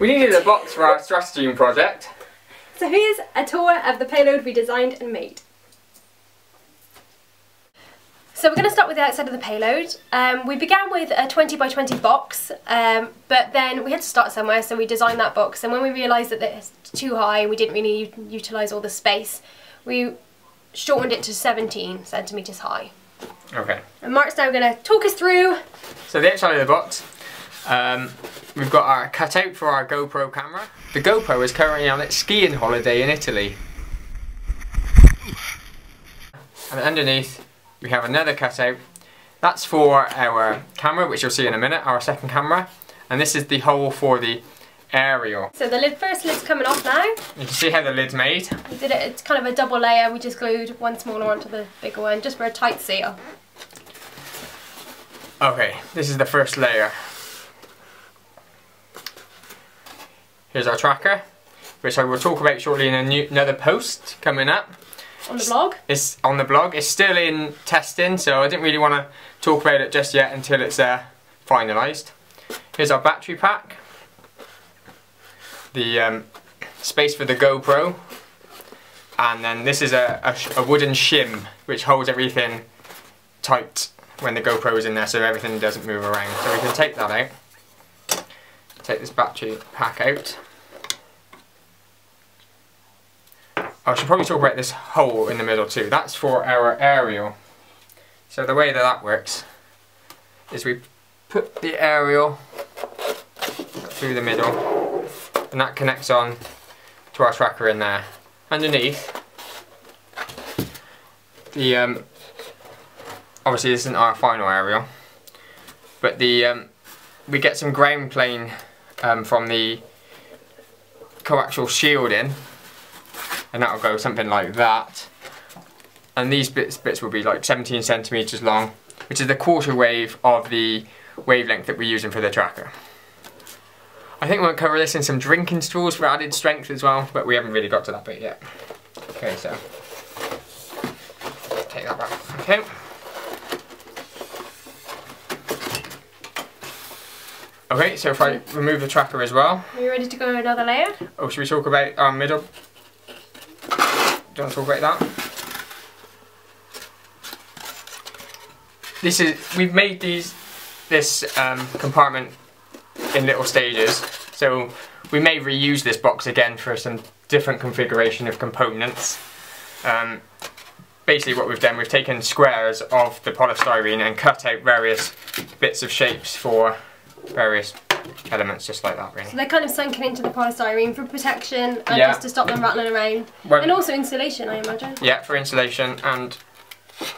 We needed a box for our STRATODEAN project. So here's a tour of the payload we designed and made. So we're going to start with the outside of the payload. Um, we began with a 20 by 20 box, um, but then we had to start somewhere, so we designed that box. And when we realised that it's too high and we didn't really utilise all the space, we shortened it to 17 centimetres high. Okay. And Mark's now going to talk us through. So the outside of the box, um, we've got our cutout for our GoPro camera. The GoPro is currently on its skiing holiday in Italy. And underneath we have another cutout. That's for our camera, which you'll see in a minute, our second camera. And this is the hole for the aerial. So the lid, first lid's coming off now. You can see how the lid's made. We did it, it's kind of a double layer. We just glued one smaller onto the bigger one, just for a tight seal. Okay, this is the first layer. Here's our tracker, which I will talk about shortly in new, another post coming up. On the blog? It's on the blog. It's still in testing, so I didn't really want to talk about it just yet until it's uh, finalised. Here's our battery pack. The um, space for the GoPro. And then this is a, a, a wooden shim, which holds everything tight when the GoPro is in there so everything doesn't move around. So we can take that out. Take this battery pack out. I should probably talk about this hole in the middle too. That's for our aerial. So the way that that works is we put the aerial through the middle and that connects on to our tracker in there. Underneath, the um, obviously this isn't our final aerial, but the um, we get some ground plane um, from the coaxial shielding and that'll go something like that. And these bits, bits will be like 17 centimeters long, which is the quarter wave of the wavelength that we're using for the tracker. I think we'll cover this in some drinking straws for added strength as well, but we haven't really got to that bit yet. Okay, so take that back. Okay. Okay, so if I remove the tracker as well. Are you ready to go another layer? Oh, should we talk about our middle do you want to talk about that? This is we've made these this um, compartment in little stages, so we may reuse this box again for some different configuration of components. Um, basically what we've done, we've taken squares of the polystyrene and cut out various bits of shapes for various elements just like that really. So they're kind of sunken into the polystyrene for protection and yeah. just to stop them rattling around. Well, and also insulation I imagine. Yeah, for insulation and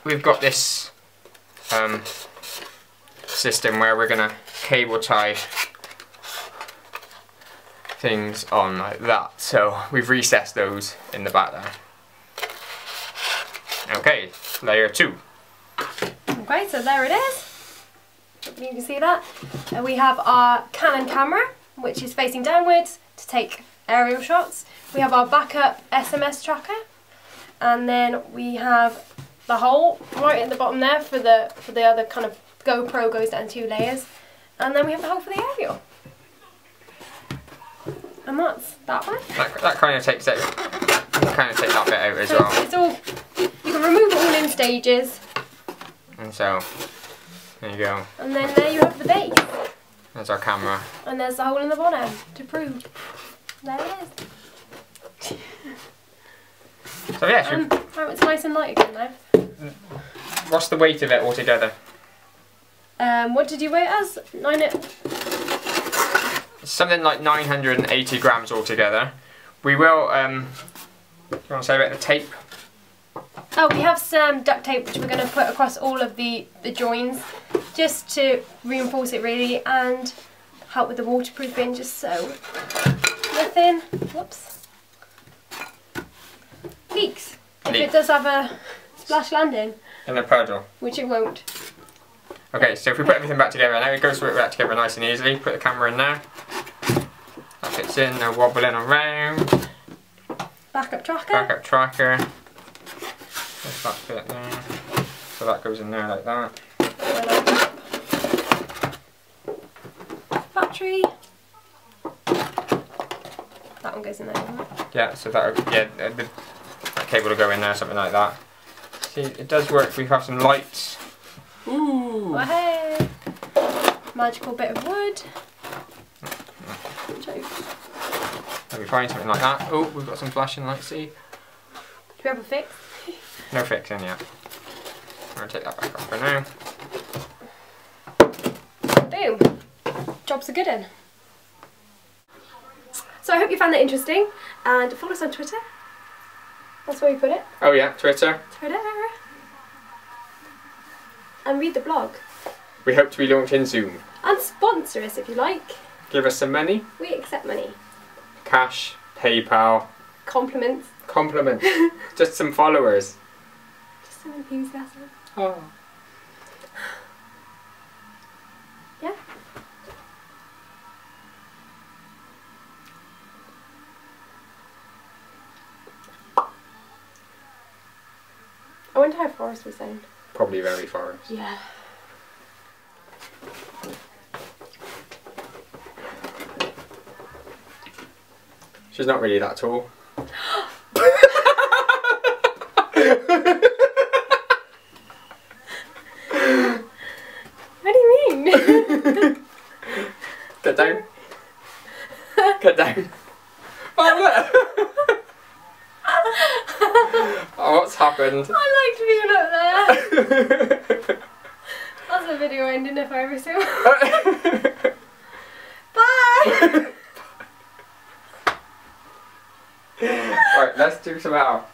we've got this um, system where we're going to cable tie things on like that. So we've recessed those in the back there. Okay, layer two. Okay, so there it is you can see that. And we have our Canon camera, which is facing downwards to take aerial shots. We have our backup SMS tracker, and then we have the hole right at the bottom there for the for the other kind of GoPro goes down two layers, and then we have the hole for the aerial. And that's that one. That, that kind of takes it. Kind of take that bit out as so well. It's all you can remove it all in stages. And so there you go. And then there you have the base. There's our camera. And there's the hole in the bottom to prove. There it is. So yeah, and oh, it's nice and light again now. What's the weight of it altogether? Um, what did you weigh it as? Nine. Something like 980 grams altogether. We will. Um, do you want to say about the tape? Oh, we have some duct tape which we're going to put across all of the, the joins just to reinforce it really and help with the waterproofing just so nothing, whoops, leaks. If it does have a splash landing. In the puddle. Which it won't. Okay, so if we put everything back together now, it goes right back together nice and easily. Put the camera in there. That fits in, no wobbling around. Backup tracker. Backup tracker. Just that bit there. So that goes in there like that. Battery. that one goes in there. doesn't? Yeah, so that yeah, uh, the, the, that cable will go in there, something like that. See, it does work. We have some lights. Ooh. Well, hey, magical bit of wood. Joke. Let me find something like that. Oh, we've got some flashing lights. See, Do we have a fix? No fixing yet. I'm gonna take that back off for now. Boom. Job's a good in. So I hope you found that interesting and follow us on Twitter. That's where we put it. Oh yeah, Twitter. Twitter. And read the blog. We hope to be launching soon. And sponsor us if you like. Give us some money, We accept money. cash, PayPal, Compliments. compliments, just some followers. Just some enthusiasm. Oh. Yeah. I wonder how Forest would sound. Probably very forest. Yeah. She's not really that tall. What do you mean? Get down. Cut down. Oh look! oh, what's happened? I liked being up there. That's a video ending if I ever see one. Bye! right, let's do some out.